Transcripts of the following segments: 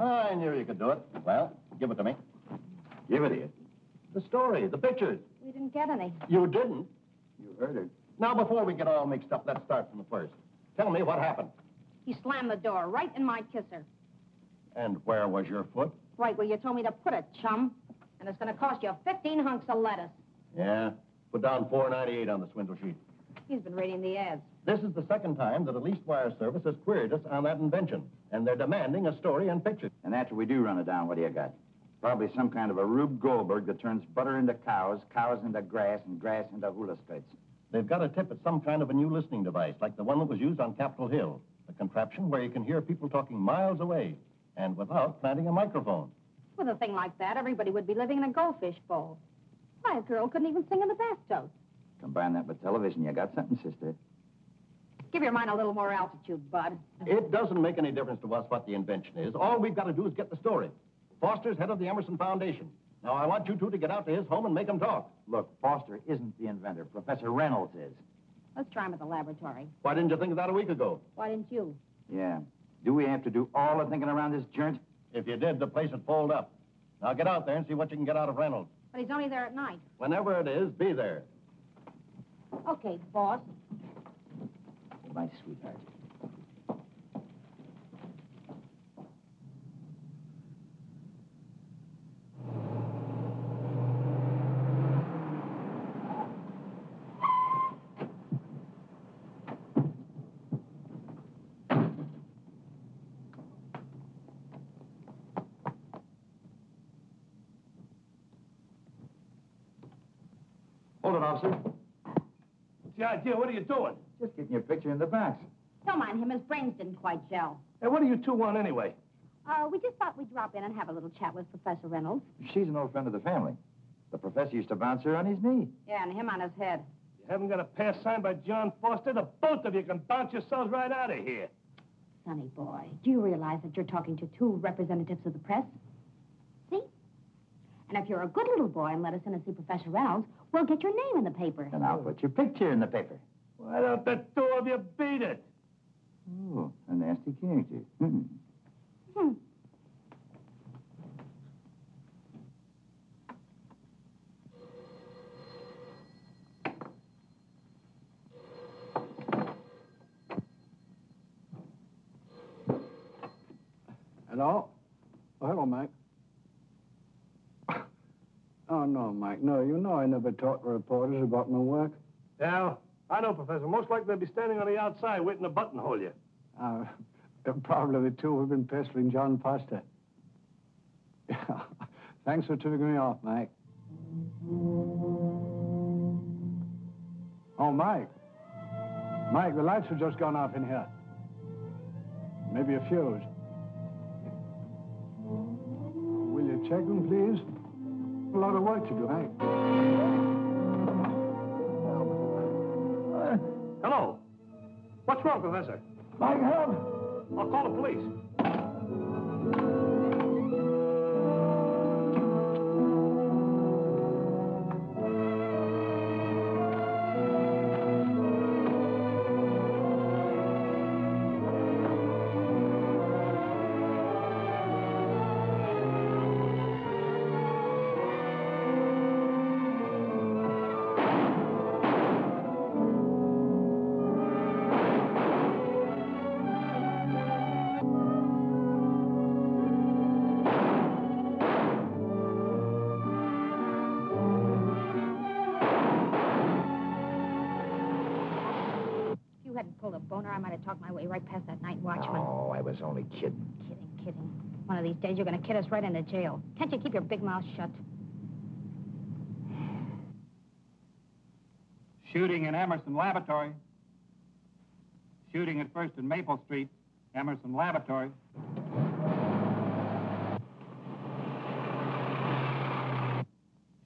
see him? Sure we saw him. I knew you could do it. Well, give it to me. Give it here. The story, the pictures. We didn't get any. You didn't. You heard it. Now, before we get all mixed up, let's start from the first. Tell me what happened. He slammed the door right in my kisser. And where was your foot? Right where you told me to put it, chum. And it's going to cost you 15 hunks of lettuce. Yeah. Put down 498 on the swindle sheet. He's been reading the ads. This is the second time that a leased wire service has queried us on that invention, and they're demanding a story and pictures. And after we do run it down, what do you got? Probably some kind of a Rube Goldberg that turns butter into cows, cows into grass, and grass into hula skirts. They've got a tip at some kind of a new listening device, like the one that was used on Capitol Hill. A contraption where you can hear people talking miles away, and without planting a microphone. With a thing like that, everybody would be living in a goldfish bowl. Why, a girl couldn't even sing in the bathtub. Combine that with television, you got something, sister. Give your mind a little more altitude, Bud. It doesn't make any difference to us what the invention is. All we've got to do is get the story. Foster's head of the Emerson Foundation. Now, I want you two to get out to his home and make him talk. Look, Foster isn't the inventor. Professor Reynolds is. Let's try him at the laboratory. Why didn't you think of that a week ago? Why didn't you? Yeah. Do we have to do all the thinking around this joint? If you did, the place would fold up. Now get out there and see what you can get out of Reynolds. But he's only there at night. Whenever it is, be there. Okay, boss. My sweetheart. Hold it, officer. What's the idea? What are you doing? Just getting your picture in the box. Don't mind him. His brains didn't quite gel. Hey, what do you two want anyway? Uh, we just thought we'd drop in and have a little chat with Professor Reynolds. She's an old friend of the family. The professor used to bounce her on his knee. Yeah, and him on his head. You haven't got a pass signed by John Foster? The both of you can bounce yourselves right out of here. Sonny boy, do you realize that you're talking to two representatives of the press? See? And if you're a good little boy and let us in to see Professor Reynolds, we'll get your name in the paper. And I'll put your picture in the paper. Why don't the two of you beat it? Oh, a nasty character. Hmm. Hmm. Hello? Oh, hello, Mike. Oh, no, Mike. No, you know I never talk to reporters about my work. Yeah, I know, Professor. Most likely they'll be standing on the outside waiting to buttonhole you. Uh, probably the two who've been pestering John Foster. Thanks for tipping me off, Mike. Oh, Mike. Mike, the lights have just gone off in here. Maybe a fuse. Will you check them, please? A lot of work to do, Mike. Hello. What's wrong, Professor? Mike, help! I'll call the police. Hadn't pulled a boner, I might have talked my way right past that night watchman. Oh, I was only kidding. Kidding, kidding. One of these days, you're going to kid us right into jail. Can't you keep your big mouth shut? Shooting in Emerson Laboratory. Shooting at First and Maple Street, Emerson Laboratory.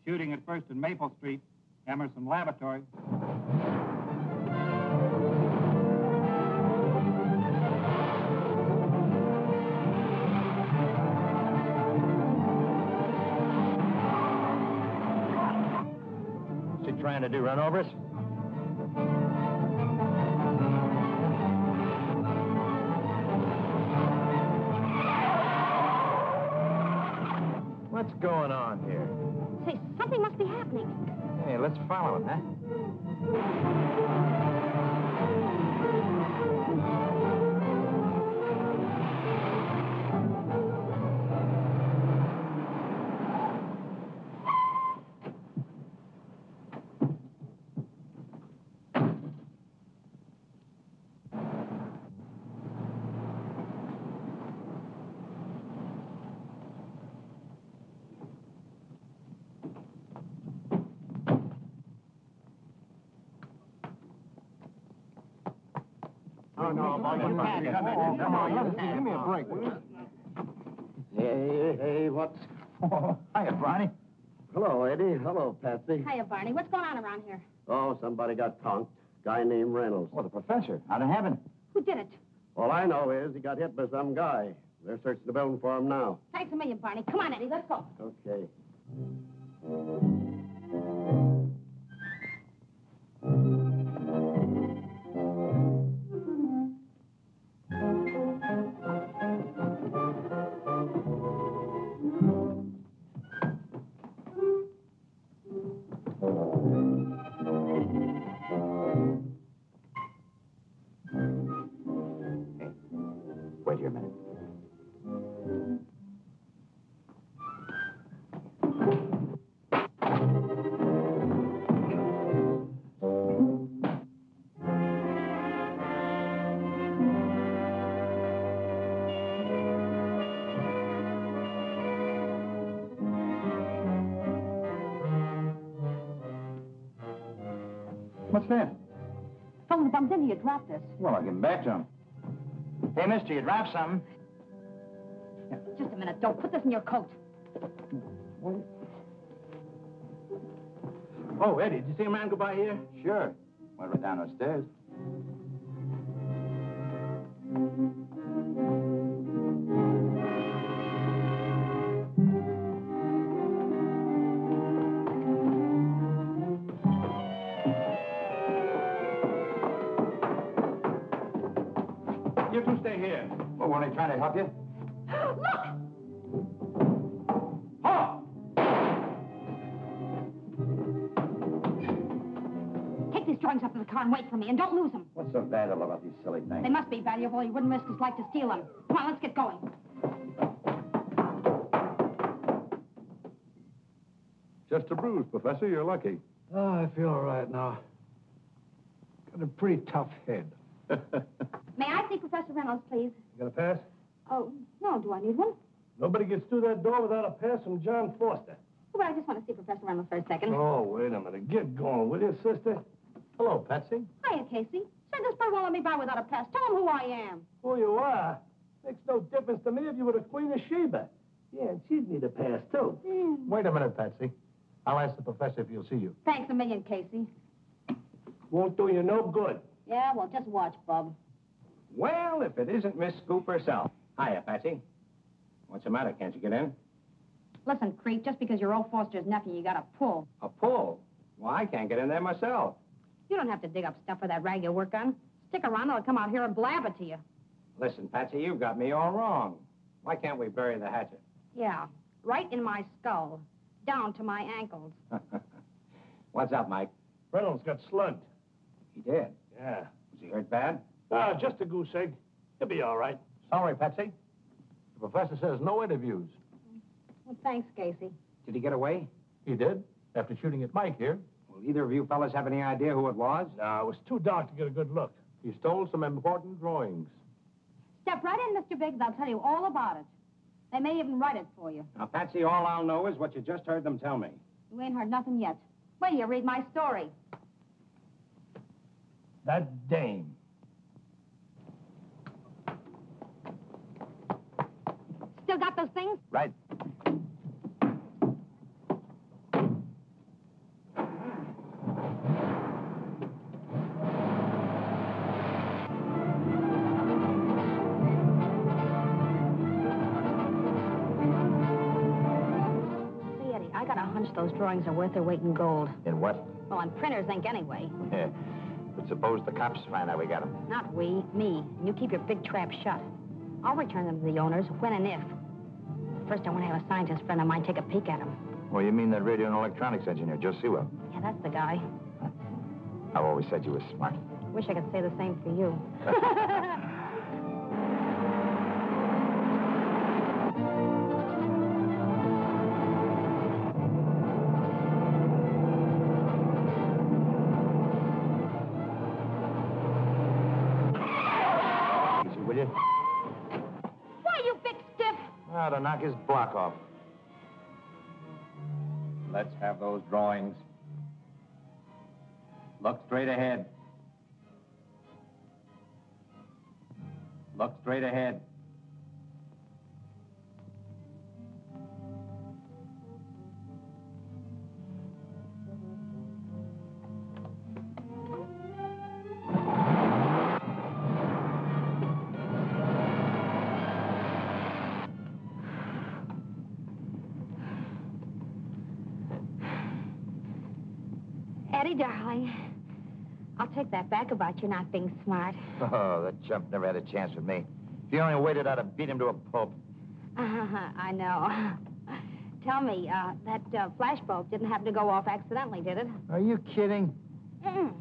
Shooting at First and Maple Street, Emerson Laboratory. trying to do, run over us? What's going on here? Say, something must be happening. Hey, let's follow him, huh? Come on, give me a break, will you? Hey, hey, what's... Hiya, Barney. Hello, Eddie. Hello, Patsy. Hiya, Barney. What's going on around here? Oh, somebody got tonked. Guy named Reynolds. Oh, the professor. Out in heaven. Who did it? All I know is he got hit by some guy. They're searching the building for him now. Thanks a million, Barney. Come on, Eddie. Let's go. Okay. Bumped into you dropped this. Well, I'll give him back to him. Hey, mister, you dropped something. Just a minute. Don't put this in your coat. What? Oh, Eddie, did you see a man go by here? Sure. Went right down those stairs. Help you? Look! Halt! Take these drawings up to the car and wait for me, and don't lose them. What's so valuable about these silly things? They must be valuable. He wouldn't risk his life to steal them. Come on, let's get going. Just a bruise, Professor. You're lucky. Oh, I feel all right now. Got a pretty tough head. May I see Professor Reynolds, please? You got a pass? Oh, no, do I need one? Nobody gets through that door without a pass from John Foster. Oh, but I just want to see Professor Reynolds for a second. Oh, wait a minute. Get going, will you, sister? Hello, Patsy. Hiya, Casey. Say, this bird won't let me by without a pass. Tell him who I am. Who you are? Makes no difference to me if you were the Queen of Sheba. Yeah, and she'd need a pass, too. Hmm. Wait a minute, Patsy. I'll ask the professor if he'll see you. Thanks a million, Casey. Won't do you no good. Yeah, well, just watch, Bub. Well, if it isn't Miss Scoop herself. Hiya, Patsy. What's the matter? Can't you get in? Listen, Creep, just because you're old Foster's nephew, you got to pull. A pull? Well, I can't get in there myself. You don't have to dig up stuff for that rag you work on. Stick around, I'll come out here and blab it to you. Listen, Patsy, you've got me all wrong. Why can't we bury the hatchet? Yeah, right in my skull, down to my ankles. What's up, Mike? Reynolds got slugged. He did. Yeah. Was he hurt bad? Ah, just a goose egg. He'll be all right. Sorry, Patsy. The professor says no interviews. Well, thanks, Casey. Did he get away? He did, after shooting at Mike here. Well, either of you fellas have any idea who it was? No, it was too dark to get a good look. He stole some important drawings. Step right in, Mr. Biggs. I'll tell you all about it. They may even write it for you. Now, Patsy, all I'll know is what you just heard them tell me. You ain't heard nothing yet. Wait till you read my story. That dame. Still got those things? Right. See, Eddie, I got a hunch those drawings are worth their weight in gold. In what? Well, on printer's ink anyway. Yeah. But suppose the cops find out we got them. Not we, me. And you keep your big trap shut. I'll return them to the owners when and if. First, I want to have a scientist friend of mine take a peek at him. Well, you mean that radio and electronics engineer, Joe Sewell? Yeah, that's the guy. I've always said you were smart. Wish I could say the same for you. knock his block off. Let's have those drawings. Look straight ahead. Look straight ahead. Take that back about you not being smart. Oh, that chump never had a chance with me. If he only waited, I'd have beat him to a pulp. I know. Tell me, uh, that uh, flash bulb didn't happen to go off accidentally, did it? Are you kidding? Mm.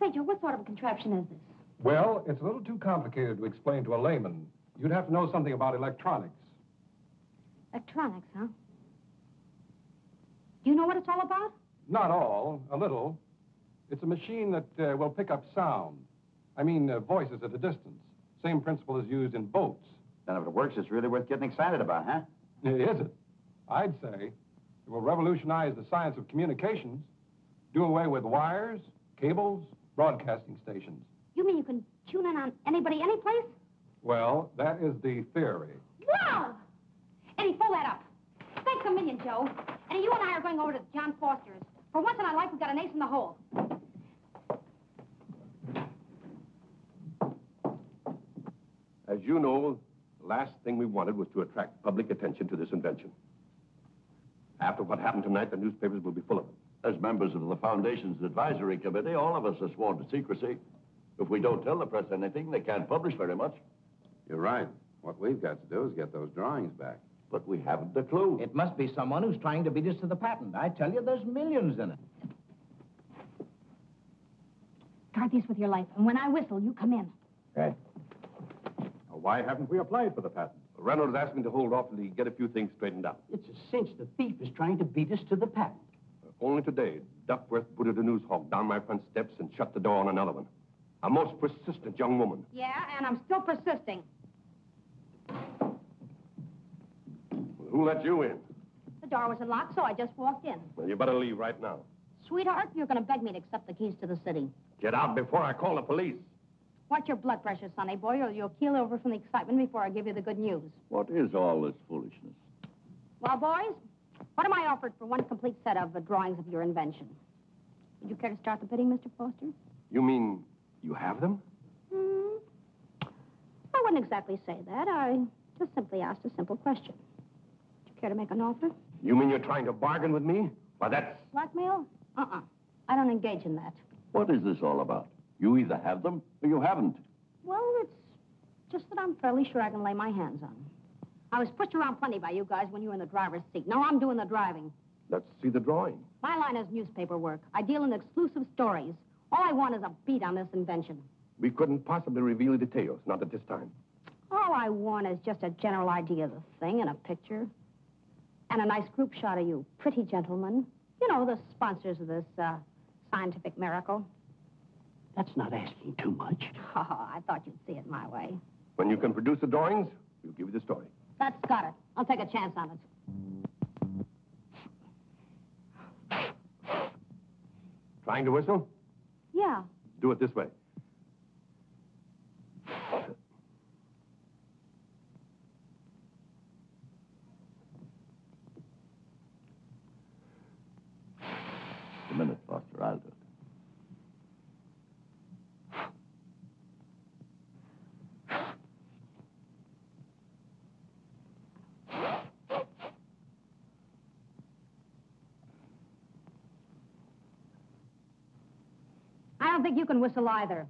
Say, Joe, what sort of a contraption is this? Well, it's a little too complicated to explain to a layman. You'd have to know something about electronics. Electronics, huh? Do you know what it's all about? Not all, a little. It's a machine that uh, will pick up sound. I mean, uh, voices at a distance. Same principle is used in boats. Then if it works, it's really worth getting excited about, huh? Is it? I'd say it will revolutionize the science of communications, do away with wires, cables, broadcasting stations. You mean you can tune in on anybody, any place? Well, that is the theory. Wow! Eddie, pull that up. Thanks a million, Joe. Eddie, you and I are going over to John Foster's. For once in our life, we've got an ace in the hole. As you know, the last thing we wanted was to attract public attention to this invention. After what happened tonight, the newspapers will be full of it. As members of the Foundation's advisory committee, all of us are sworn to secrecy. If we don't tell the press anything, they can't publish very much. You're right. What we've got to do is get those drawings back. But we haven't the clue. It must be someone who's trying to beat us to the patent. I tell you, there's millions in it. Guard these with your life, and when I whistle, you come in. Right. Now, why haven't we applied for the patent? Reynolds asked me to hold off until he get a few things straightened out. It's a cinch the thief is trying to beat us to the patent. Uh, only today, Duckworth booted a news hawk down my front steps and shut the door on another one. A most persistent young woman. Yeah, and I'm still persisting. Who let you in? The door was unlocked, so I just walked in. Well, you better leave right now. Sweetheart, you're going to beg me to accept the keys to the city. Get out before I call the police. Watch your blood pressure, Sonny boy, or you'll keel over from the excitement before I give you the good news. What is all this foolishness? Well, boys, what am I offered for one complete set of uh, drawings of your invention? Would you care to start the bidding, Mr. Foster? You mean you have them? Hmm. I wouldn't exactly say that. I just simply asked a simple question. Care to make an offer? You mean you're trying to bargain with me? Why, that's... Blackmail? Uh-uh. I don't engage in that. What is this all about? You either have them or you haven't. Well, it's just that I'm fairly sure I can lay my hands on them. I was pushed around plenty by you guys when you were in the driver's seat. Now I'm doing the driving. Let's see the drawing. My line is newspaper work. I deal in exclusive stories. All I want is a beat on this invention. We couldn't possibly reveal the details, not at this time. All I want is just a general idea of the thing and a picture. And a nice group shot of you, pretty gentlemen. You know, the sponsors of this uh, scientific miracle. That's not asking too much. Oh, I thought you'd see it my way. When you can produce the drawings, we'll give you the story. That's got it. I'll take a chance on it. Trying to whistle? Yeah. Do it this way. A minute, Foster. I'll do it. Don't think you can whistle either.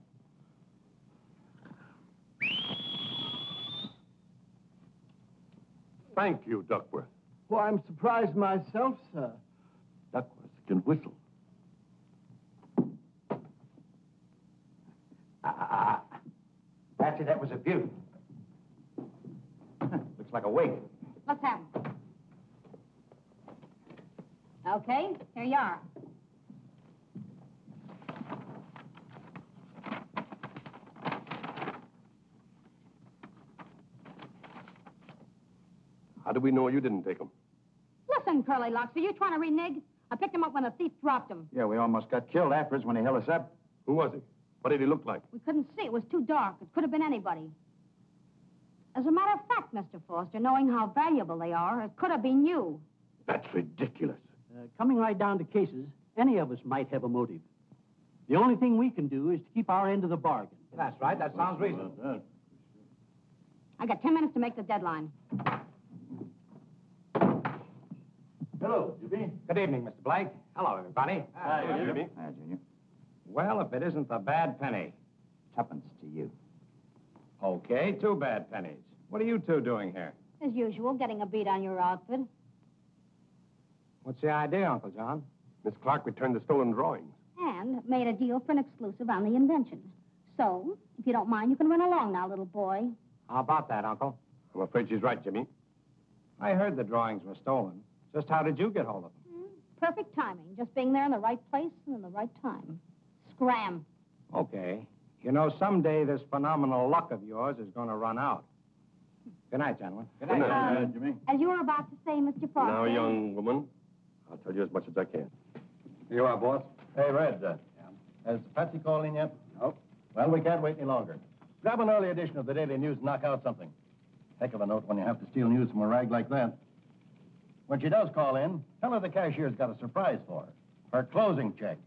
Thank you, Duckworth. Well, I'm surprised myself, sir. Duckworth can whistle. Ah, Patsy, that was a beauty. Looks like a wig. Let's have 'em. Okay, here you are. How do we know you didn't take them? Listen, Curly Locks, are you trying to renege? I picked him up when the thief dropped him. Yeah, we almost got killed afterwards when he held us up. Who was he? What did he look like? We couldn't see. It was too dark. It could have been anybody. As a matter of fact, Mr. Foster, knowing how valuable they are, it could have been you. That's ridiculous. Uh, coming right down to cases, any of us might have a motive. The only thing we can do is to keep our end of the bargain. That's right. That sounds reasonable. I got ten minutes to make the deadline. Hello, Jimmy. Good evening, Mr. Blake. Hello, everybody. Hi, Jimmy. Hi, Junior. Well, if it isn't the bad penny. Tuppence to you. Okay, two bad pennies. What are you two doing here? As usual, getting a beat on your outfit. What's the idea, Uncle John? Miss Clark returned the stolen drawings. And made a deal for an exclusive on the invention. So, if you don't mind, you can run along now, little boy. How about that, Uncle? I'm afraid she's right, Jimmy. I heard the drawings were stolen. Just how did you get hold of them? Perfect timing. Just being there in the right place and in the right time. Scram. Okay. You know, someday this phenomenal luck of yours is going to run out. Good night, gentlemen. Good Good night. Uh, Jimmy. As you were about to say, Mr. Foster. Now, young woman, I'll tell you as much as I can. Here you are, boss. Hey, Red. Uh, Has Patsy called in yet? Nope. Well, we can't wait any longer. Grab an early edition of the Daily News and knock out something. Heck of a note when you have to steal news from a rag like that. When she does call in, tell her the cashier's got a surprise for her. Her closing check.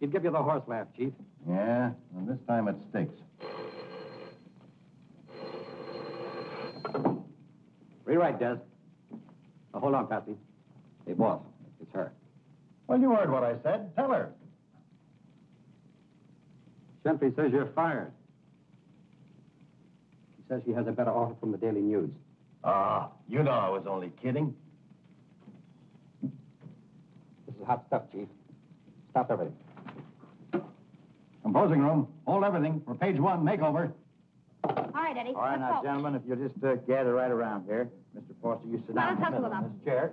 He'd give you the horse laugh, Chief. Yeah, and this time it sticks. Rewrite, Des. Oh, hold on, Patsy. Hey, boss, it's her. Well, you heard what I said. Tell her. Gentry says you're fired. She says she has a better offer from the Daily News. Ah, you know I was only kidding. This is hot stuff, Chief. Stop everything. Composing room. Hold everything for page one makeover. All right, Eddie. All right, let's now, go. gentlemen, if you'll just uh, gather right around here. Mr. Foster, you sit Now, down. let's in hustle middle it of up. this chair.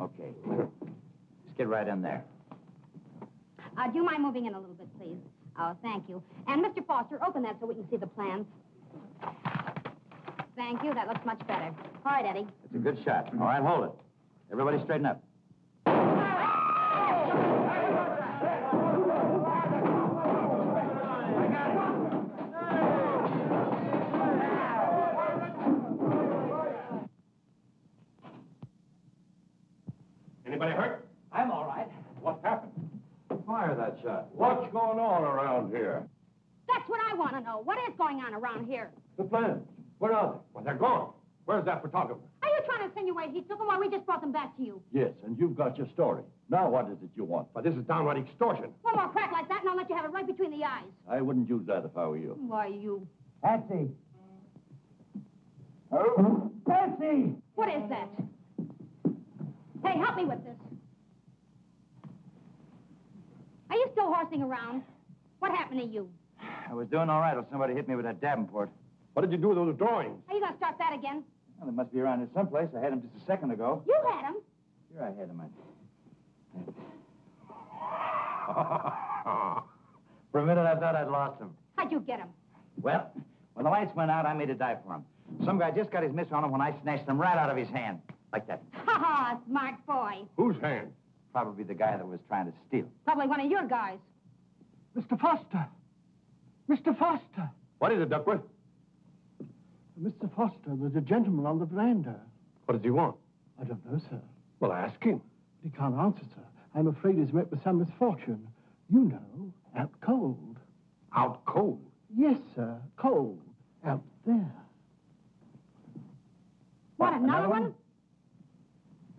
Okay. Let's get right in there. Uh, do you mind moving in a little bit, please? Oh, thank you. And, Mr. Foster, open that so we can see the plans. Thank you. That looks much better. All right, Eddie. It's a good shot. All right, hold it. Everybody straighten up. Anybody hurt? I'm all right. What happened? Fire that shot. What's going on around here? That's what I want to know. What is going on around here? The plans. Where are they? Well, they're gone. Where's that photographer? Are you trying to insinuate he took them while we just brought them back to you? Yes, and you've got your story. Now what is it you want? But this is downright extortion. One more crack like that, and I'll let you have it right between the eyes. I wouldn't use that if I were you. Why, you... Patsy. Oh, Patsy! What is that? Hey, help me with this. Are you still horsing around? What happened to you? I was doing all right till somebody hit me with that Davenport. What did you do with those drawings? Are you going to start that again? Well, they must be around here someplace. I had them just a second ago. You had them. Here I had them. For a minute, I thought I'd lost them. How'd you get them? Well, when the lights went out, I made a dive for him. Some guy just got his miss on him when I snatched them right out of his hand. Like that. Ha ha, smart boy. Whose hand? Probably the guy that was trying to steal. Probably one of your guys. Mr. Foster. Mr. Foster. What is it, Duckworth? Mr. Foster, there's a gentleman on the veranda. What does he want? I don't know, sir. Well, ask him. But he can't answer, sir. I'm afraid he's met with some misfortune. You know, out cold. Out cold. Yes, sir, cold. Out there. What, another, one?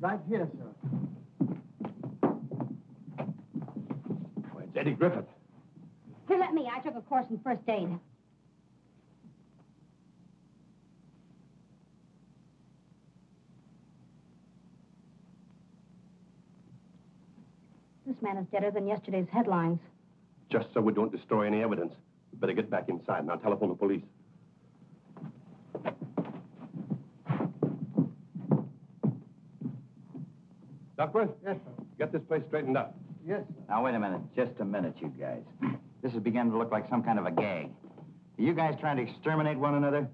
Right here, sir. Well, it's Eddie Griffith. Here, let me. I took a course in first aid. This man is deader than yesterday's headlines. Just so we don't destroy any evidence. We better get back inside and I'll telephone the police. Duckworth? Yes, sir. Get this place straightened up. Yes, Now, wait a minute. Just a minute, you guys. This is beginning to look like some kind of a gag. Are you guys trying to exterminate one another?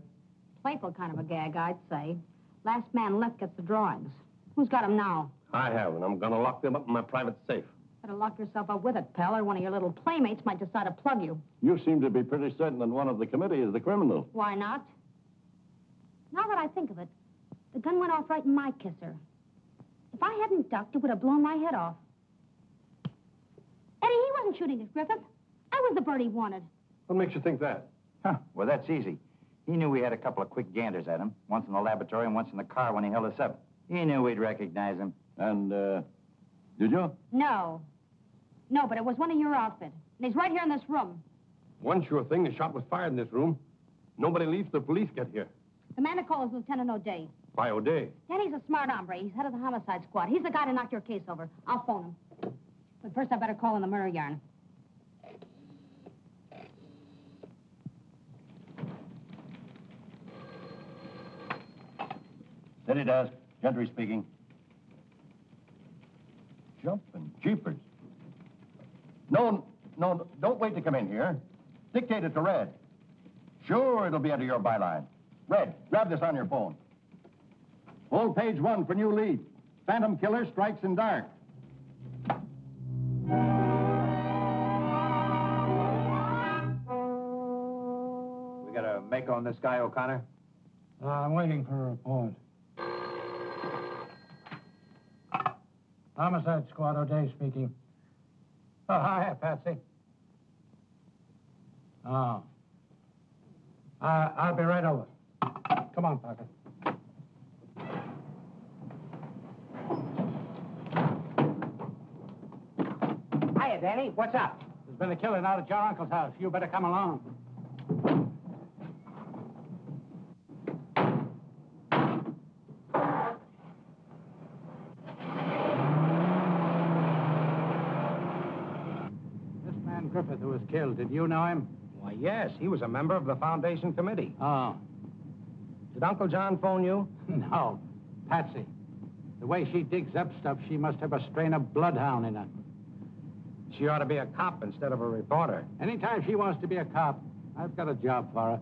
Playful kind of a gag, I'd say. Last man left gets the drawings. Who's got 'em now? I have, and I'm gonna lock them up in my private safe. Better lock yourself up with it, pal, or one of your little playmates might decide to plug you. You seem to be pretty certain that one of the committee is the criminal. Why not? Now that I think of it, the gun went off right in my kisser. If I hadn't ducked, it would have blown my head off. Eddie, he wasn't shooting at Griffith. I was the bird he wanted. What makes you think that? Huh. Well, that's easy. He knew we had a couple of quick ganders at him, once in the laboratory and once in the car when he held us up. He knew we'd recognize him. And, uh, did you? No. No, but it was one of your outfit. And he's right here in this room. One sure thing, the shot was fired in this room. Nobody leaves till the police get here. The man to call is Lieutenant O'Day. By O'Day. Danny's a smart hombre. He's head of the homicide squad. He's the guy to knock your case over. I'll phone him. But first, I better call in the murder yarn. City desk. Gentry speaking. Jumping jeepers. No, no, don't wait to come in here. Dictate it to Red. Sure, it'll be under your byline. Red, grab this on your phone. Full page one for new lead. Phantom killer strikes in dark. We got a make on this guy, O'Connor? Uh, I'm waiting for a report. Homicide Squad, O'Day speaking. Oh, hi, Patsy. Oh. Uh, I'll be right over. Come on, Parker. Hiya, Danny. What's up? There's been a killing out at your uncle's house. You better come along. This man Griffith who was killed, did you know him? Why, yes. He was a member of the Foundation Committee. Oh. Did Uncle John phone you? No. Patsy. The way she digs up stuff, she must have a strain of bloodhound in her. She ought to be a cop instead of a reporter. Anytime she wants to be a cop, I've got a job for her.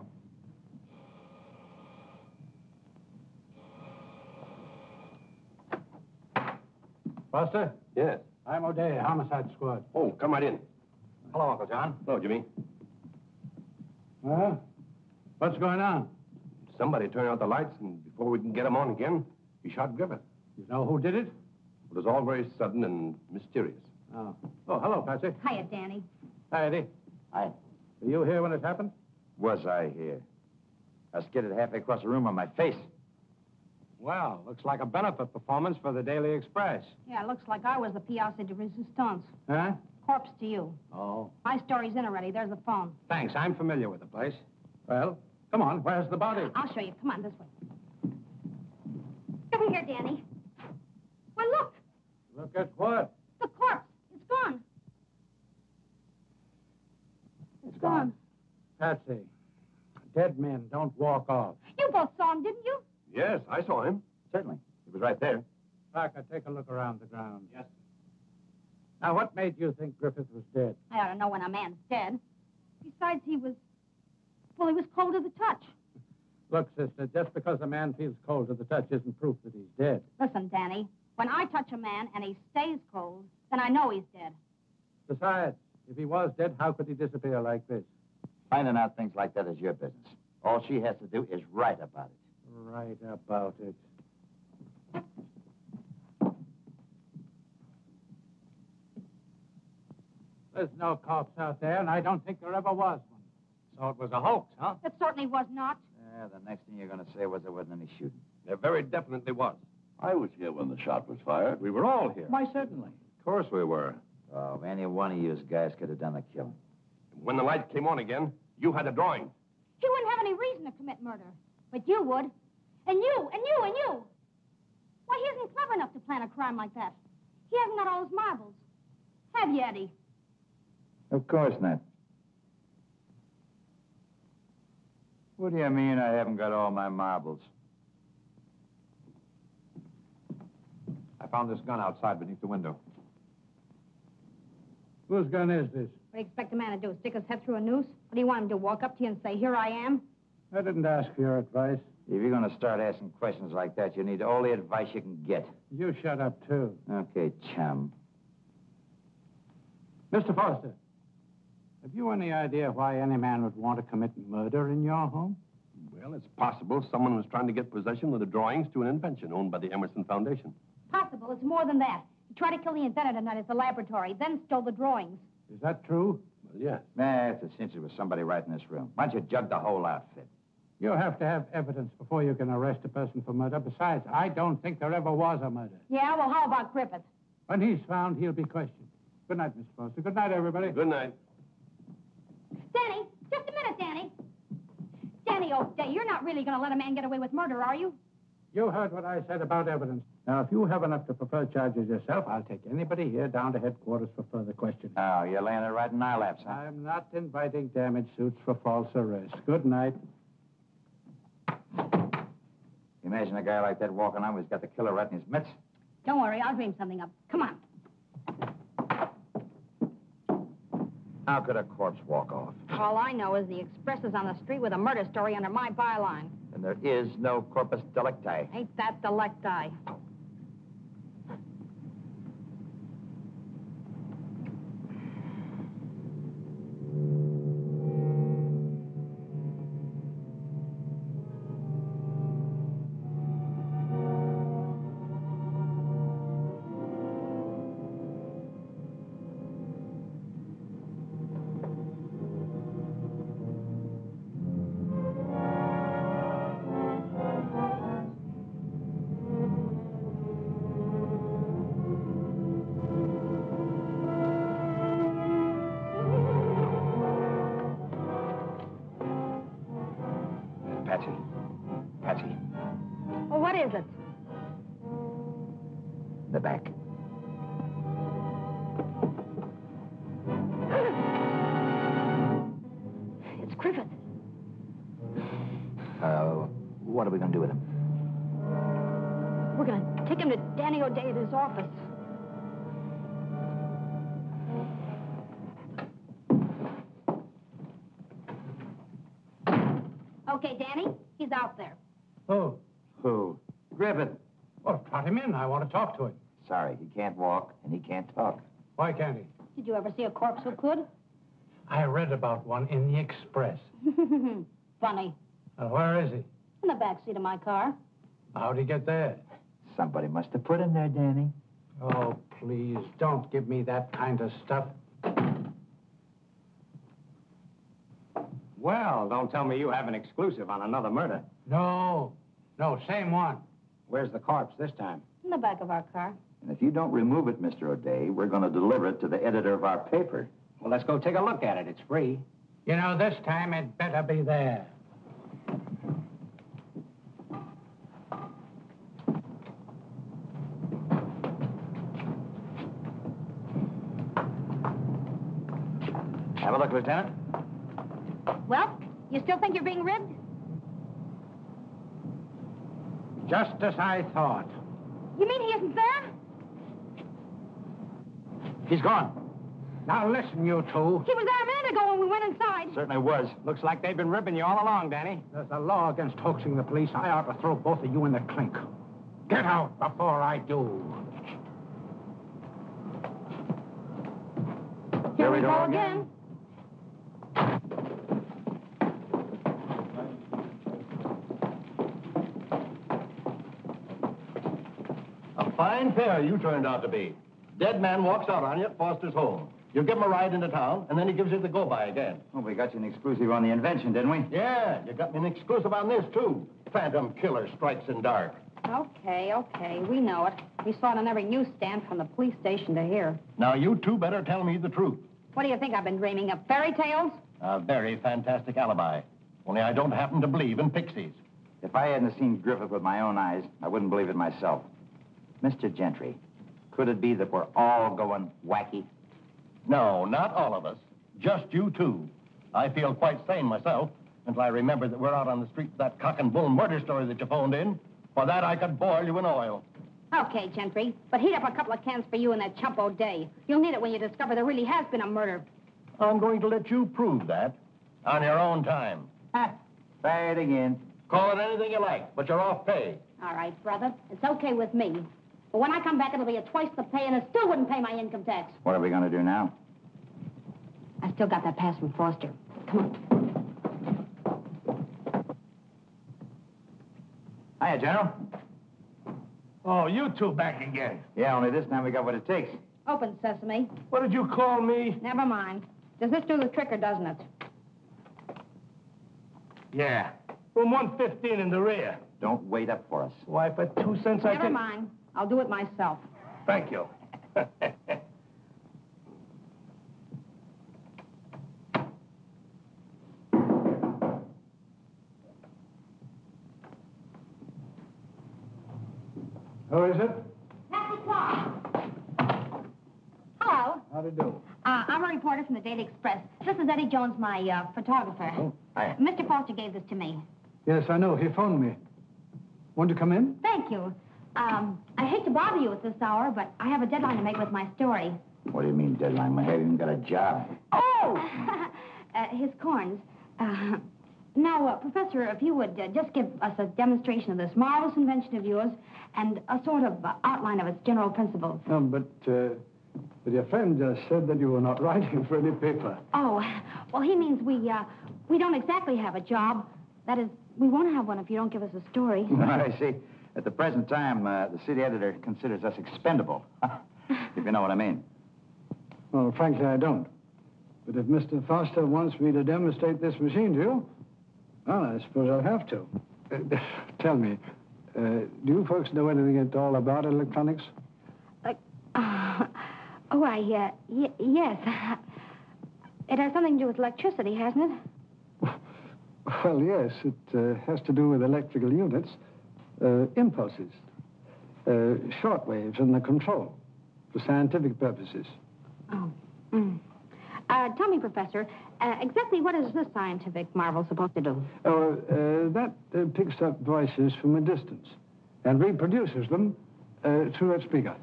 Foster, Yes. I'm O'Day, Homicide Squad. Oh, come right in. Hello, Uncle John. Hello, Jimmy. Huh? What's going on? Somebody turned out the lights, and before we can get him on again, he shot Griffith. You know who did it? It was all very sudden and mysterious. Oh. Oh, hello, Patsy. Hiya, Danny. Hi, Eddie. Hi. Were you here when it happened? Was I here? I skidded halfway across the room on my face. Well, looks like a benefit performance for the Daily Express. Yeah, it looks like I was the piazza de resistance. Huh? Corpse to you. Oh. My story's in already. There's the phone. Thanks. I'm familiar with the place. Well, come on. Where's the body? I'll show you. Come on, this way. Over here, Danny. Well, look. Look at what? The corpse. It's gone. It's gone. Patsy. Dead men don't walk off. You both saw him, didn't you? Yes, I saw him. Certainly. He was right there. Parker, take a look around the ground. Yes. Now, what made you think Griffith was dead? I ought to know when a man's dead. Besides, he was. Well, he was cold to the touch. Look, sister, just because a man feels cold to the touch isn't proof that he's dead. Listen, Danny. When I touch a man and he stays cold, then I know he's dead. Besides, if he was dead, how could he disappear like this? Finding out things like that is your business. All she has to do is write about it. Write about it. There's no corpse out there, and I don't think there ever was one. So it was a hoax, huh? It certainly was not. Yeah, the next thing you're going to say was there wasn't any shooting. There very definitely was. I was here when the shot was fired. We were all here. Why, certainly. Of course we were. Oh, any one of you guys could have done the killing. When the lights came on again, you had the drawing. He wouldn't have any reason to commit murder. But you would. And you, and you, and you. Why, he isn't clever enough to plan a crime like that. He hasn't got all his marbles. Have you, Eddie? Of course not. What do you mean I haven't got all my marbles? I found this gun outside beneath the window. Whose gun is this? What do you expect a man to do? Stick his head through a noose? What do you want him to walk up to you and say, here I am? I didn't ask for your advice. If you're going to start asking questions like that, you need all the advice you can get. You shut up, too. Okay, chum. Mr. Foster, have you any idea why any man would want to commit murder in your home? Well, it's possible someone was trying to get possession of the drawings to an invention owned by the Emerson Foundation. Possible. It's more than that. He tried to kill the inventor tonight at the laboratory, then stole the drawings. Is that true? Well, yes. Nah, it's a cinch it was somebody right in this room. Why don't you jug the whole outfit? You have to have evidence before you can arrest a person for murder. Besides, I don't think there ever was a murder. Yeah, well, how about Griffith? When he's found, he'll be questioned. Good night, Mr. Foster. Good night, everybody. Good night. Danny, just a minute, Danny. Danny oh, O'Day, you're not really going to let a man get away with murder, are you? You heard what I said about evidence. Now, if you have enough to prefer charges yourself, I'll take anybody here down to headquarters for further questioning. Oh, you're laying it right in our laps, huh? I'm not inviting damage suits for false arrest. Good night. Imagine a guy like that walking on, he's got the killer right in his mitts. Don't worry, I'll dream something up. Come on. How could a corpse walk off? All I know is the Express is on the street with a murder story under my byline. And there is no corpus delicti. Ain't that delecti? Oh. Patsy. Patsy. Well, what is it? The back. It's Griffith. Uh, what are we going to do with him? We're going to take him to Danny O'Day's office. Want to talk to him. Sorry, he can't walk and he can't talk. Why can't he? Did you ever see a corpse who could? I read about one in the Express. Funny. Now, where is he? In the back seat of my car. How'd he get there? Somebody must have put him there, Danny. Oh, please, don't give me that kind of stuff. Well, don't tell me you have an exclusive on another murder. No, no, same one. Where's the corpse this time? In the back of our car. And if you don't remove it, Mr. O'Day, we're going to deliver it to the editor of our paper. Well, let's go take a look at it. It's free. You know, this time it better be there. Have a look, Lieutenant. Well, you still think you're being ribbed? Just as I thought. You mean he isn't there? He's gone. Now listen, you two. He was there a minute ago when we went inside. Certainly was. Looks like they've been ripping you all along, Danny. There's a law against hoaxing the police. I ought to throw both of you in the clink. Get out before I do. Here we go again. A fine pair you turned out to be. Dead man walks out on you at Foster's home. You give him a ride into town, and then he gives you the go-by again. Well, we got you an exclusive on the invention, didn't we? Yeah, you got me an exclusive on this, too. Phantom Killer Strikes in Dark. Okay, okay, we know it. We saw it on every newsstand from the police station to here. Now, you two better tell me the truth. What do you think I've been dreaming of? Fairy tales? A very fantastic alibi. Only I don't happen to believe in pixies. If I hadn't seen Griffith with my own eyes, I wouldn't believe it myself. Mr. Gentry, could it be that we're all going wacky? No, not all of us. Just you two. I feel quite sane myself until I remember that we're out on the street with that cock and bull murder story that you phoned in. For that, I could boil you in oil. Okay, Gentry. But heat up a couple of cans for you and that chump O'Day. You'll need it when you discover there really has been a murder. I'm going to let you prove that on your own time. Ah. Ha! Try it again. Call it anything you like, but you're off pay. All right, brother. It's okay with me. But when I come back, it'll be at twice the pay, and it still wouldn't pay my income tax. What are we going to do now? I still got that pass from Foster. Come on. Hiya, General. Oh, you two back again. Yeah, only this time we got what it takes. Open sesame. What did you call me? Never mind. Does this do the trick or doesn't it? Yeah. Room 115 in the rear. Don't wait up for us. Why, for two cents I Never can... mind. I'll do it myself. Thank you. Who is it? Nancy Clark. Hello. How do you do? Uh, I'm a reporter from the Daily Express. This is Eddie Jones, my uh, photographer. Oh, Hiya. Mr. Foster gave this to me. Yes, I know. He phoned me. Want to come in? Thank you. Um, I hate to bother you at this hour, but I have a deadline to make with my story. What do you mean, deadline? I haven't even got a job. Oh! uh, his corns. Uh, now, uh, Professor, if you would uh, just give us a demonstration of this marvelous invention of yours and a sort of uh, outline of its general principles. No, but, uh, but your friend just said that you were not writing for any paper. Oh, well, he means we, uh, we don't exactly have a job. That is, we won't have one if you don't give us a story. I see. At the present time, uh, the city editor considers us expendable. if you know what I mean. Well, frankly, I don't. But if Mr. Foster wants me to demonstrate this machine to you, well, I suppose I'll have to. Uh, tell me, uh, do you folks know anything at all about electronics? Uh, oh, I, uh, y- yes. It has something to do with electricity, hasn't it? Well, yes, it uh, has to do with electrical units, uh, impulses, uh, short waves, and the control for scientific purposes. Oh. Mm. Uh, tell me, Professor, uh, exactly what is this scientific marvel supposed to do? Oh, uh, that uh, picks up voices from a distance and reproduces them uh, through a speaker.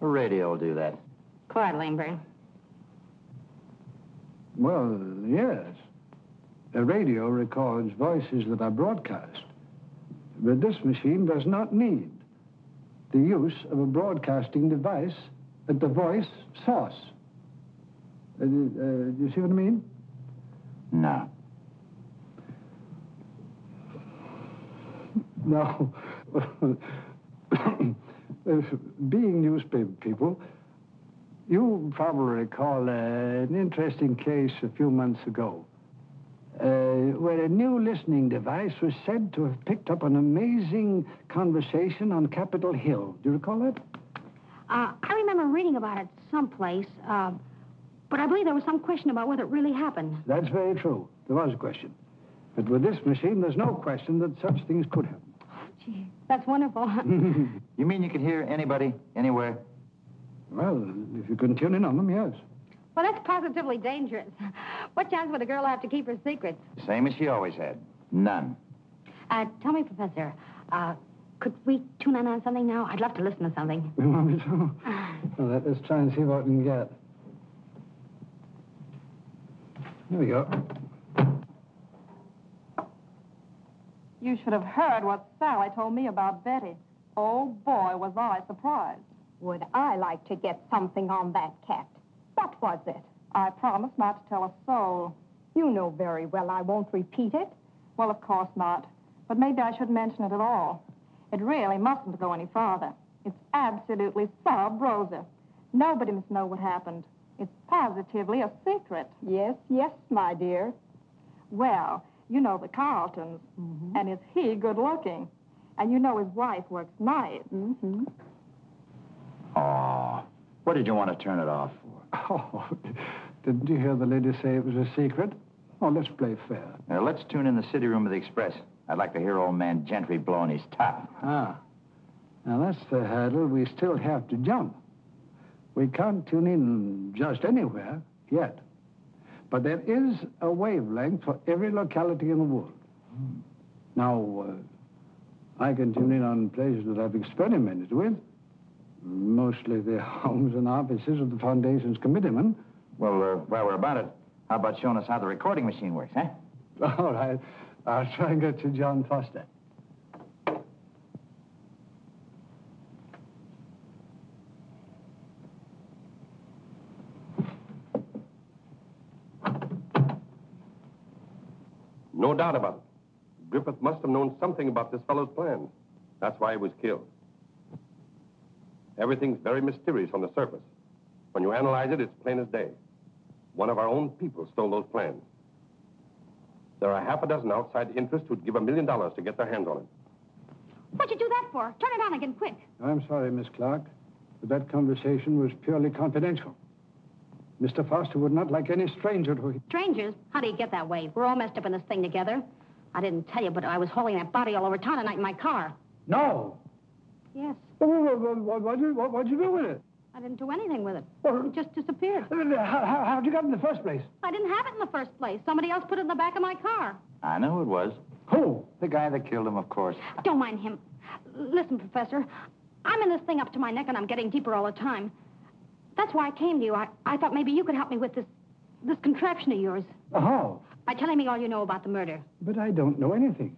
A radio will do that. Quite, Lindbergh. Well, yes. A radio records voices that are broadcast. But this machine does not need the use of a broadcasting device at the voice source. Uh, uh, do you see what I mean? No. Now, Being newspaper people, you probably recall uh, an interesting case a few months ago uh, where a new listening device was said to have picked up an amazing conversation on Capitol Hill. Do you recall that? Uh, I remember reading about it someplace, uh, but I believe there was some question about whether it really happened. That's very true. There was a question. But with this machine, there's no question that such things could happen. Gee, that's wonderful. You mean you could hear anybody, anywhere? Well, if you can tune in on them, yes. Well, that's positively dangerous. What chance would a girl have to keep her secrets? Same as she always had. None. Uh, tell me, Professor, uh, could we tune in on something now? I'd love to listen to something. You want me to? Well, let- let's try and see what we can get. Here we go. You should have heard what Sally told me about Betty. Oh, boy, was I surprised. Would I like to get something on that cat? What was it? I promised not to tell a soul. You know very well I won't repeat it. Well, of course not. But maybe I should mention it at all. It really mustn't go any farther. It's absolutely sub rosa. Nobody must know what happened. It's positively a secret. Yes, yes, my dear. Well, you know the Carltons. And is he good looking? And you know his wife works nights. Mm-hmm. Oh, What did you want to turn it off for? Oh, didn't you hear the lady say it was a secret? Oh, let's play fair. Now, let's tune in the city room of the Express. I'd like to hear old man Gentry blowing his top. Ah. Now, that's the hurdle we still have to jump. We can't tune in just anywhere yet. But there is a wavelength for every locality in the world. Now, uh, I can tune in on places that I've experimented with. Mostly the homes and offices of the Foundation's committeemen. Well, uh, while we're about it, how about showing us how the recording machine works, huh? All right. I'll try and get to John Foster. No doubt about it. Griffith must have known something about this fellow's plan. That's why he was killed. Everything's very mysterious on the surface. When you analyze it, it's plain as day. One of our own people stole those plans. There are half a dozen outside interests who'd give a million dollars to get their hands on it. What'd you do that for? Turn it on again, quick. I'm sorry, Miss Clark, but that conversation was purely confidential. Mr. Foster would not like any stranger to... Strangers? How do you get that way? We're all messed up in this thing together. I didn't tell you, but I was hauling that body all over town tonight in my car. No! Yes. What, what, what, what'd, you, what, what'd you do with it? I didn't do anything with it. Well- It just disappeared. Uh, How, how, how'd you get it in the first place? I didn't have it in the first place. Somebody else put it in the back of my car. I know who it was. Who? The guy that killed him, of course. Don't mind him. Listen, Professor, I'm in this thing up to my neck and I'm getting deeper all the time. That's why I came to you. I, I thought maybe you could help me with this this contraption of yours Oh, by telling me all you know about the murder. but I don't know anything.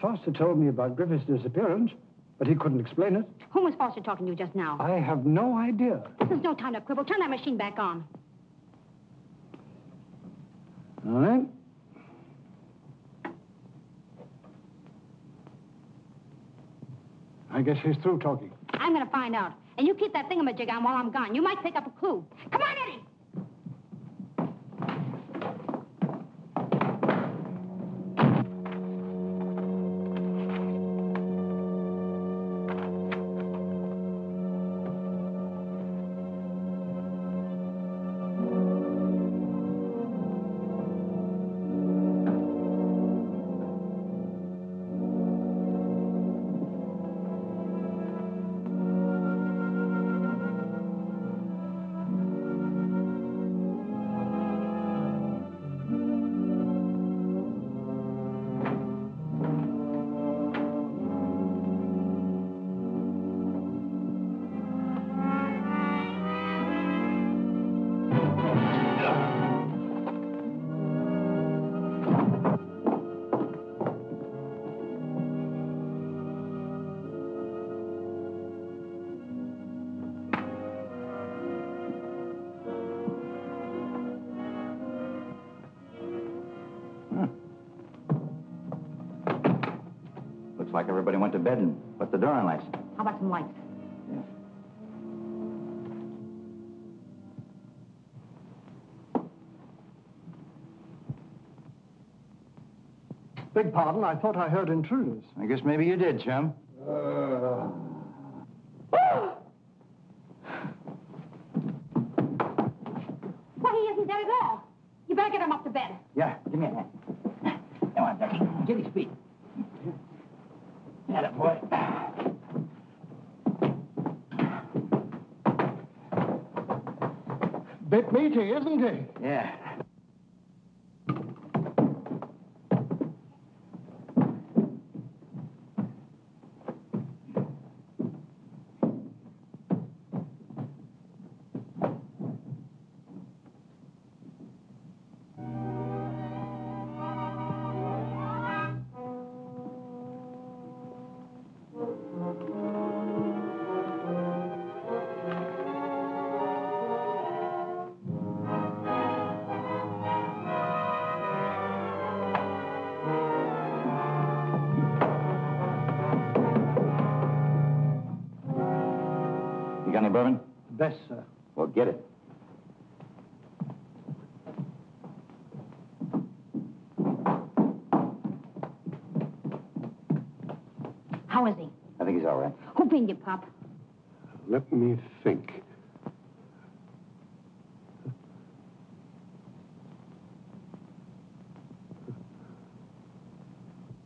Foster told me about Griffith's disappearance, but he couldn't explain it. Who was Foster talking to just now? I have no idea. This is no time to quibble. Turn that machine back on. All right. I guess he's through talking. I'm going to find out. And you keep that thingamajig on the jig on while I'm gone. You might pick up a clue. Come on, Eddie! Like everybody went to bed and put the door on lights. How about some lights? Beg pardon, I thought I heard intruders. I guess maybe you did, chum. Why, he isn't dead at all. You better get him up to bed. Yeah, give me a hand. Come on, Ducky. Get his feet. Get it, boy. Bit meaty, isn't he? Yeah. Pop? Let me think.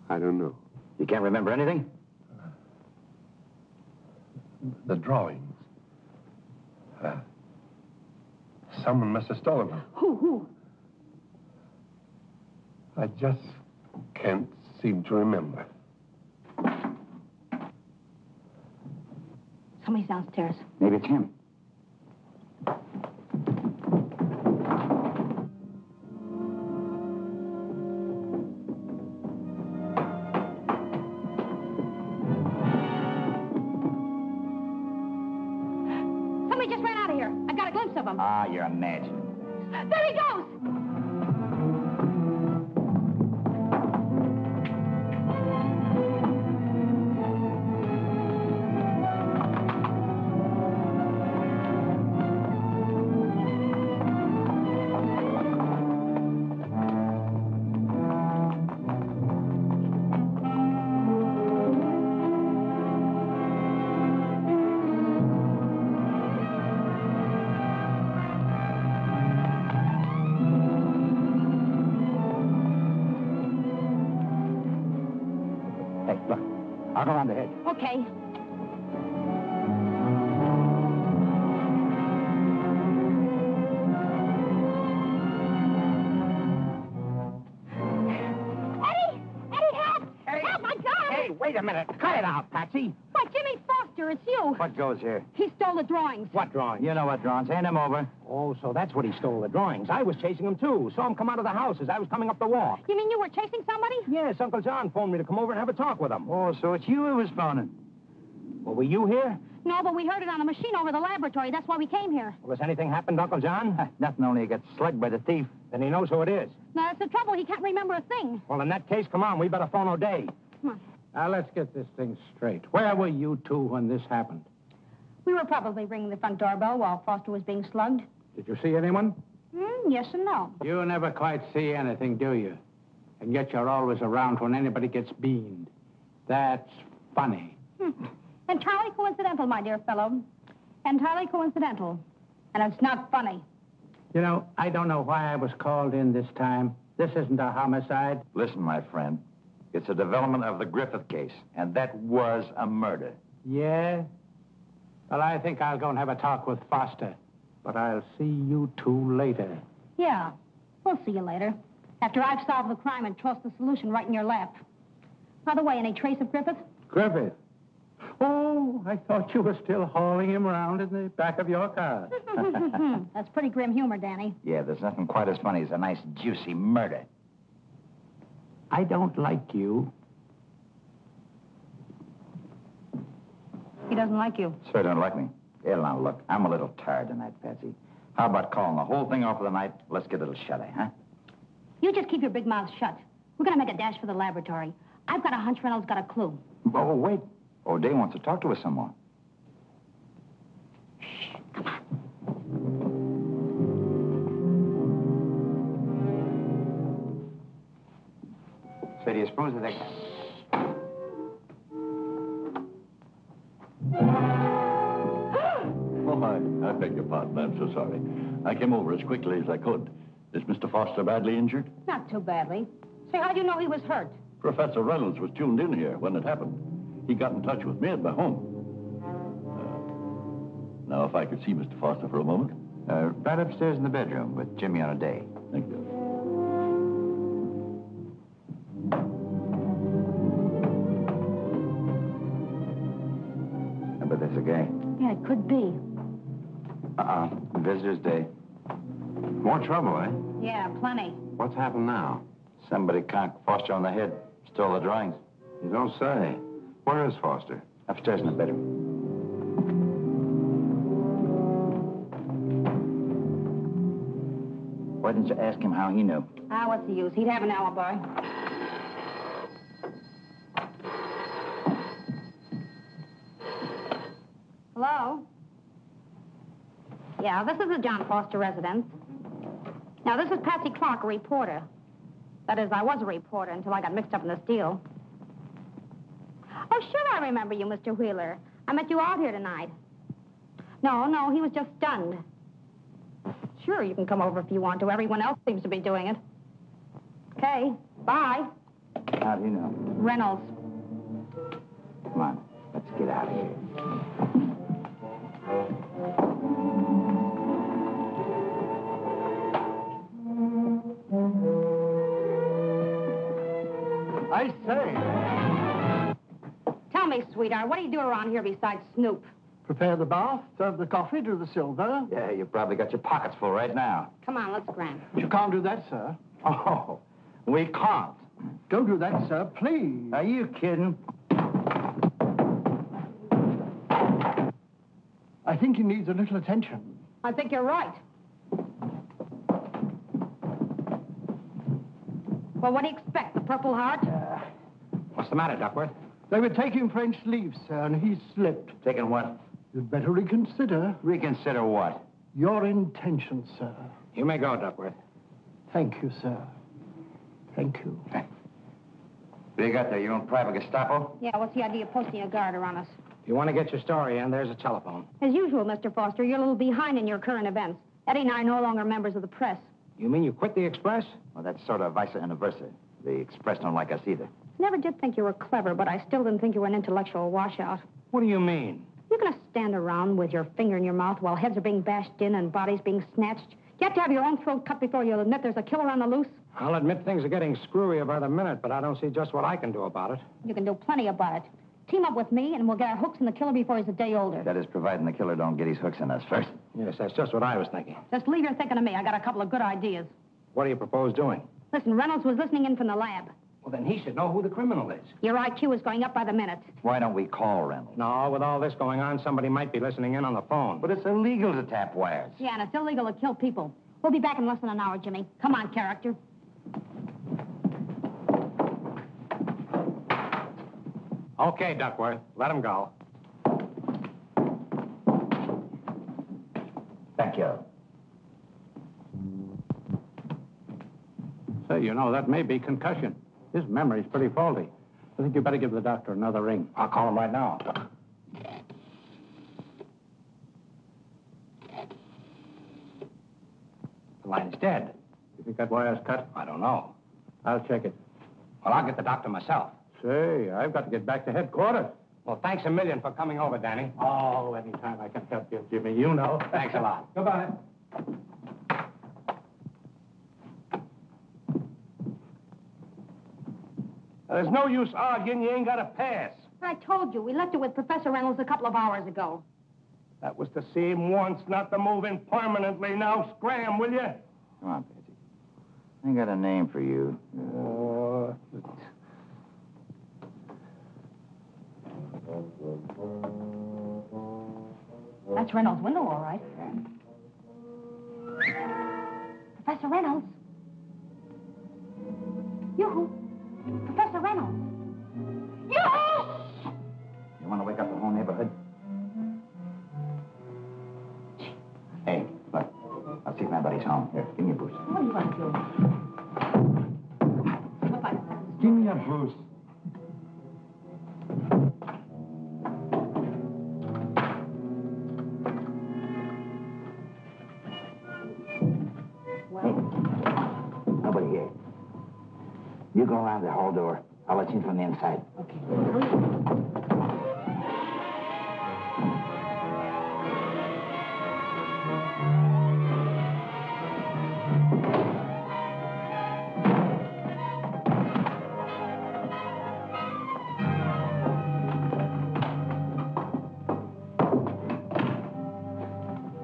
I don't know. You can't remember anything? The drawings. Uh, someone must have stolen them. Who, who? I just can't seem to remember. Somebody's downstairs. Maybe it's him. You. What goes here? He stole the drawings. What drawings? You know what drawings. Hand him over. Oh, so that's what he stole, the drawings. I was chasing him, too. Saw him come out of the house as I was coming up the walk. You mean you were chasing somebody? Yes, Uncle John phoned me to come over and have a talk with him. Oh, so it's you who was phoning. Well, were you here? No, but we heard it on a machine over the laboratory. That's why we came here. Well, has anything happened, Uncle John? Nothing only he got slugged by the thief. Then he knows who it is. Now, that's the trouble. He can't remember a thing. Well, in that case, come on. We better phone O'Day. Come on. Now, let's get this thing straight. Where were you two when this happened? We were probably ringing the front doorbell while Foster was being slugged. Did you see anyone? Hmm, yes and no. You never quite see anything, do you? And yet you're always around when anybody gets beamed. That's funny. Hmm. Entirely coincidental, my dear fellow. Entirely coincidental. And it's not funny. You know, I don't know why I was called in this time. This isn't a homicide. Listen, my friend. It's a development of the Griffith case, and that was a murder. Yeah? Well, I think I'll go and have a talk with Foster. But I'll see you two later. Yeah. We'll see you later. After I've solved the crime and tossed the solution right in your lap. By the way, any trace of Griffith? Griffith. Oh, I thought you were still hauling him around in the back of your car. That's pretty grim humor, Danny. Yeah, there's nothing quite as funny as a nice, juicy murder. I don't like you. He doesn't like you. Sir, don't like me. Yeah, now, look, I'm a little tired tonight, Patsy. How about calling the whole thing off for the night? Let's get a little shut-eye, huh? You just keep your big mouth shut. We're going to make a dash for the laboratory. I've got a hunch Reynolds got a clue. Oh, wait. O'Day wants to talk to us some more. Shh, come on. Say, do you suppose that they... I, I beg your pardon. I'm so sorry. I came over as quickly as I could. Is Mr. Foster badly injured? Not too badly. Say, how'd you know he was hurt? Professor Reynolds was tuned in here when it happened. He got in touch with me at my home. Uh, now, if I could see Mr. Foster for a moment. Uh, right upstairs in the bedroom with Jimmy and O'Day. Thank you. I bet that's a guy. Yeah, it could be. More trouble, eh? Yeah, plenty. What's happened now? Somebody conked Foster on the head. Stole the drawings. You don't say. Where is Foster? Upstairs in the bedroom. Why didn't you ask him how he knew? Ah, what's the use? He'd have an alibi. Hello? Yeah, this is the John Foster residence. Now, this is Patsy Clark, a reporter. That is, I was a reporter until I got mixed up in this deal. Oh, sure, I remember you, Mr. Wheeler. I met you out here tonight. No, no, he was just stunned. Sure, you can come over if you want to. Everyone else seems to be doing it. Okay, bye. How do you know? Reynolds. Come on, let's get out of here. I say, Tell me, sweetheart, what do you do around here besides snoop? prepare the bath, serve the coffee do the silver. Yeah, you've probably got your pockets full right now. Come on, let's scram. You can't do that, sir. Oh, we can't. Don't do that, sir, please. Are you kidding? I think he needs a little attention. I think you're right. Well, what do you expect? The Purple Heart? What's the matter, Duckworth? They were taking French leave, sir, and he slipped. Taking what? You'd better reconsider Reconsider what? your intentions, sir. You may go, Duckworth. Thank you, sir. Thank you. What do you got there? Your own private Gestapo? Yeah, what's the idea of posting a guard around us? If you want to get your story in, there's a telephone. As usual, Mr. Foster, you're a little behind in your current events. Eddie and I are no longer members of the press. You mean you quit the Express? Well, that's sort of vice versa. The Express don't like us either. Never did think you were clever, but I still didn't think you were an intellectual washout. What do you mean? You're going to stand around with your finger in your mouth while heads are being bashed in and bodies being snatched? You have to have your own throat cut before you'll admit there's a killer on the loose? I'll admit things are getting screwier by the minute, but I don't see just what I can do about it. You can do plenty about it. Team up with me, and we'll get our hooks in the killer before he's a day older. That is, providing the killer don't get his hooks in us first. Yes, that's just what I was thinking. Just leave your thinking to me. I got a couple of good ideas. What do you propose doing? Listen, Reynolds was listening in from the lab. Well, then he should know who the criminal is. Your IQ is going up by the minute. Why don't we call Reynolds? No, with all this going on, somebody might be listening in on the phone. But it's illegal to tap wires. Yeah, and it's illegal to kill people. We'll be back in less than an hour, Jimmy. Come on, character. Okay, Duckworth, let him go. Thank you. Say, you know, that may be concussion. His memory's pretty faulty. I think you better give the doctor another ring. I'll call him right now. The line's dead. You think that wire's cut? I don't know. I'll check it. Well, I'll get the doctor myself. Say, I've got to get back to headquarters. Well, thanks a million for coming over, Danny. Oh, anytime I can help you, Jimmy, you know. Thanks a lot. Goodbye. There's no use arguing. You ain't got a pass. I told you, we left it with Professor Reynolds a couple of hours ago. That was to see him once, not to move in permanently. Now scram, will you? Come on, Patsy. I got a name for you. Oh, That's Reynolds' window, all right. Professor Reynolds. Yoo-hoo. Professor Reynolds. Yoo-hoo! You want to wake up the whole neighborhood? Hey, look. I'll see if my buddy's home. Here, give me a boost. What are you going to do? Look like Give me a boost. You go around the hall door. I'll let you in from the inside.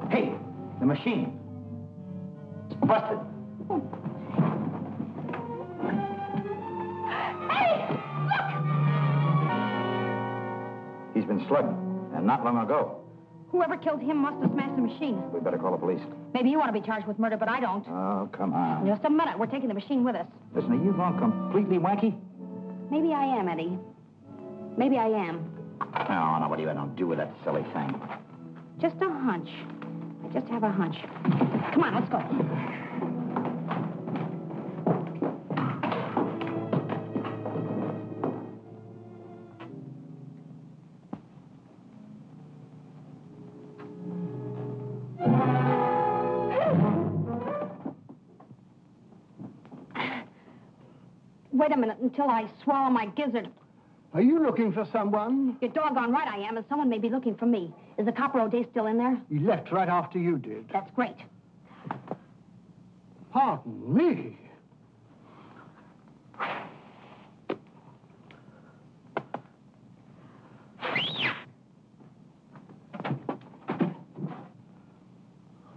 Hey, the machine. He's been slugged, and not long ago. Whoever killed him must have smashed the machine. We better call the police. Maybe you want to be charged with murder, but I don't. Oh, come on. Just a minute. We're taking the machine with us. Listen, are you gone completely wacky? Maybe I am, Eddie. Maybe I am. Oh, no, what are you going to do with that silly thing? Just a hunch. I just have a hunch. Come on, let's go. Until I swallow my gizzard. Are you looking for someone? You're doggone right I am, and someone may be looking for me. Is the copper O'Day still in there? He left right after you did. That's great. Pardon me.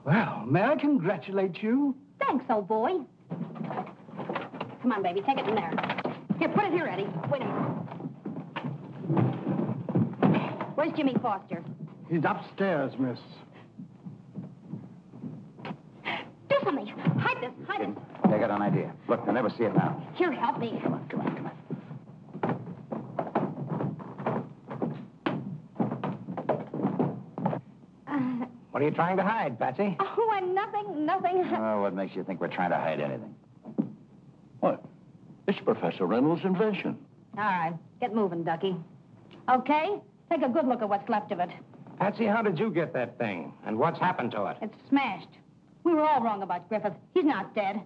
Well, may I congratulate you? Thanks, old boy. Come on, baby, take it in there. Here, put it here, Eddie. Wait a minute. Where's Jimmy Foster? He's upstairs, miss. Do something. Hide this, hide it. I got an idea. Look, they'll never see it now. Here, help me. Come on, come on, come on. Uh, What are you trying to hide, Patsy? oh, and nothing, nothing. Oh, what makes you think we're trying to hide anything? What? It's Professor Reynolds' invention. All right, get moving, Ducky. Okay, take a good look at what's left of it. Patsy, how did you get that thing? And what's happened to it? It's smashed. We were all wrong about Griffith. He's not dead.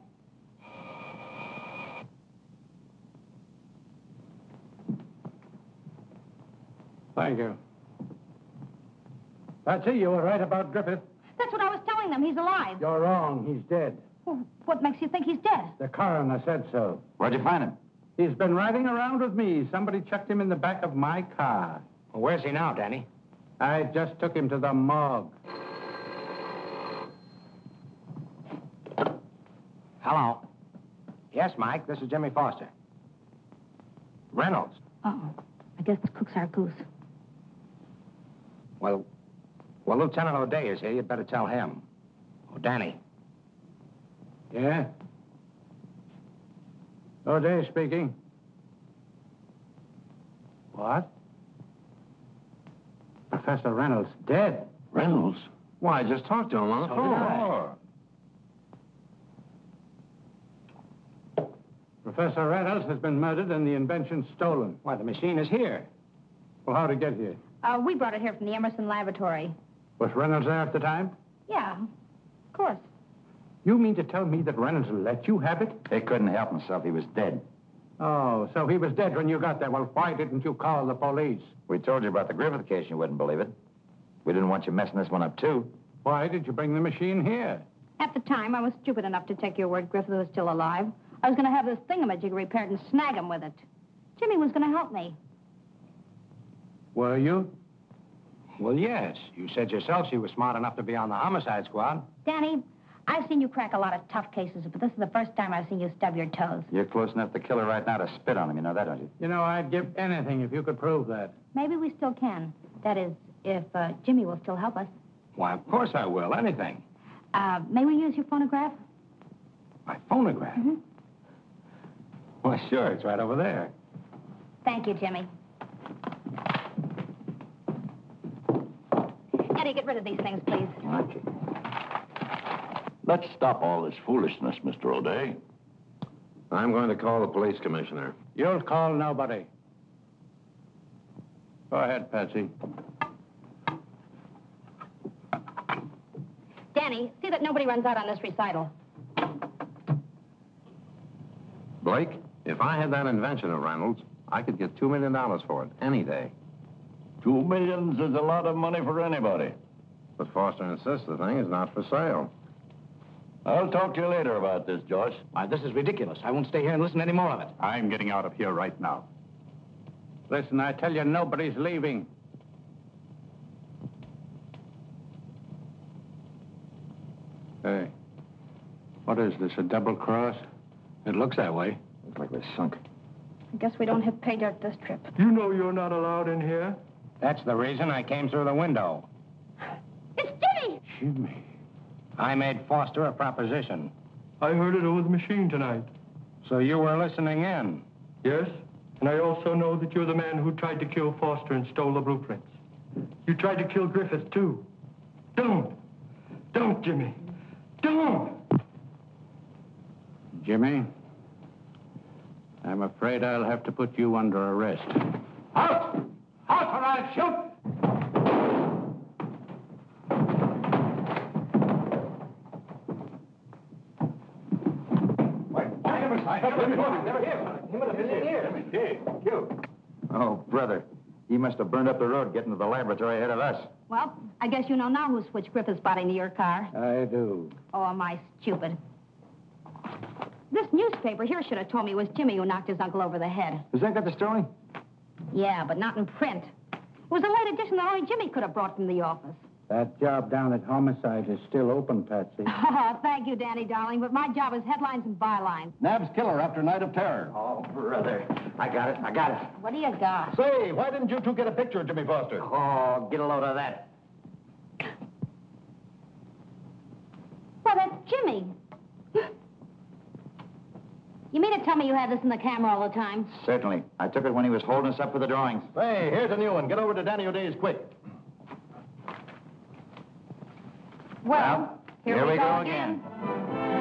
Thank you. Patsy, you were right about Griffith. That's what I was telling them. He's alive. You're wrong. He's dead. Well, what makes you think he's dead? The coroner said so. Where'd you find him? He's been riding around with me. Somebody checked him in the back of my car. Well, where's he now, Danny? I just took him to the morgue. Hello. Yes, Mike, this is Jimmy Foster. Reynolds. Uh-oh. I guess Cook's our goose. Well, well, Lieutenant O'Day is here. You'd better tell him. Oh, Danny. Yeah? O'Day speaking. What? Professor Reynolds dead. Reynolds? Why, I just talked to him on the So phone. did I. Professor Reynolds has been murdered and the invention stolen. Why, the machine is here. Well, how'd it get here? Uh, we brought it here from the Emerson Laboratory. Was Reynolds there at the time? Yeah, of course. You mean to tell me that Reynolds let you have it? He couldn't help himself. He was dead. Oh, so he was dead when you got there. Well, why didn't you call the police? We told you about the Griffith case. You wouldn't believe it. We didn't want you messing this one up, too. Why did you bring the machine here? At the time, I was stupid enough to take your word Griffith was still alive. I was going to have this thingamajig repaired and snag him with it. Jimmy was going to help me. Were you? Well, yes. You said yourself she was smart enough to be on the homicide squad. Danny, I've seen you crack a lot of tough cases, but this is the first time I've seen you stub your toes. You're close enough to kill her right now to spit on him. You know that, don't you? You know, I'd give anything if you could prove that. Maybe we still can. That is, if uh, Jimmy will still help us. Why, of course I will. Anything. Uh, may we use your phonograph? My phonograph? Mhm. Well, sure. It's right over there. Thank you, Jimmy. Eddie, get rid of these things, please. Let's stop all this foolishness, Mr. O'Day. I'm going to call the police commissioner. You'll call nobody. Go ahead, Patsy. Danny, see that nobody runs out on this recital. Blake, if I had that invention of Reynolds, I could get $2 million for it any day. Two millions is a lot of money for anybody. But Foster insists the thing is not for sale. I'll talk to you later about this, Joyce. Why, this is ridiculous. I won't stay here and listen to any more of it. I'm getting out of here right now. Listen, I tell you, nobody's leaving. Hey, what is this, a double cross? It looks that way. Looks like we're sunk. I guess we don't have pay dirt this trip. You know you're not allowed in here. That's the reason I came through the window. It's Jimmy! Jimmy. I made Foster a proposition. I heard it over the machine tonight. So you were listening in. Yes, and I also know that you're the man who tried to kill Foster and stole the blueprints. You tried to kill Griffith, too. Don't. Don't, Jimmy. Don't. Jimmy, I'm afraid I'll have to put you under arrest. Out! Out or I'll shoot! Never, I never, never, never, Hey, Q. Oh, brother. He must have burned up the road getting to the laboratory ahead of us. Well, I guess you know now who switched Griffith's body into your car. I do. Oh, am I stupid? This newspaper here should have told me it was Jimmy who knocked his uncle over the head. Has that got the story? Yeah, but not in print. It was a late edition that only Jimmy could have brought from the office. That job down at Homicide is still open, Patsy. Oh, thank you, Danny, darling, but my job is headlines and bylines. Nab's killer after night of terror. Oh, brother. I got it. I got it. What do you got? Say, why didn't you two get a picture of Jimmy Foster? Oh, get a load of that. Well, that's Jimmy. You mean to tell me you had this in the camera all the time? Certainly. I took it when he was holding us up for the drawings. Hey, here's a new one. Get over to Danny O'Day's quick. Well, here, we, go, again.